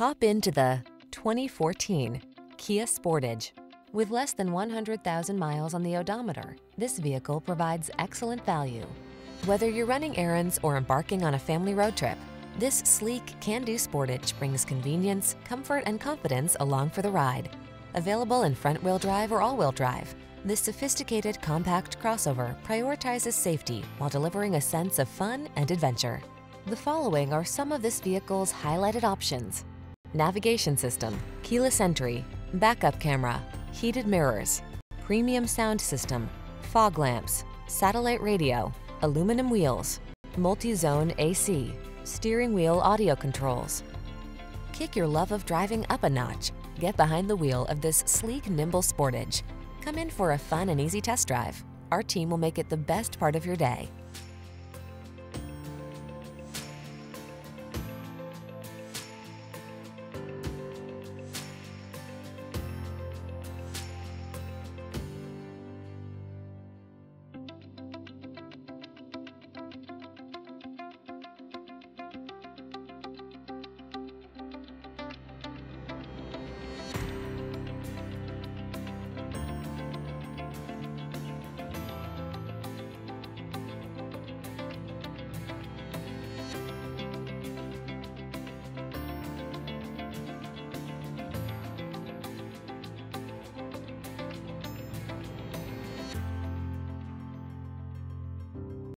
Hop into the 2014 Kia Sportage. With less than 100,000 miles on the odometer, this vehicle provides excellent value. Whether you're running errands or embarking on a family road trip, this sleek, can-do Sportage brings convenience, comfort, and confidence along for the ride. Available in front-wheel drive or all-wheel drive, this sophisticated compact crossover prioritizes safety while delivering a sense of fun and adventure. The following are some of this vehicle's highlighted options. Navigation system, keyless entry, backup camera, heated mirrors, premium sound system, fog lamps, satellite radio, aluminum wheels, multi-zone AC, steering wheel audio controls. Kick your love of driving up a notch. Get behind the wheel of this sleek, nimble Sportage. Come in for a fun and easy test drive. Our team will make it the best part of your day.